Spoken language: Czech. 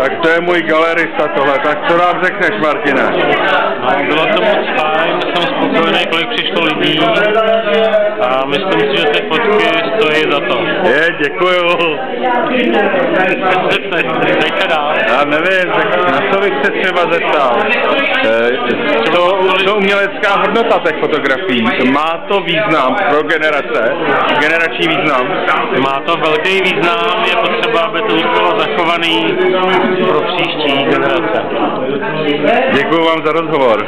Tak to je můj galerista tohle, tak co nám řekneš, Martine? No, bylo to moc fajn, jsem spokojený, kolik přišlo lidí a myslím si, že ty fotky stojí za to. Je, děkuju. Dejte dál. Já nevím, tak na co bych se třeba zeptal? Eh, Co, co umělecká hodnota těch fotografií? Má to význam pro generace? Generační význam? Má to velký význam, je potřeba, aby to zůstalo zachovaný pro příští generace. Děkuju vám za rozhovor.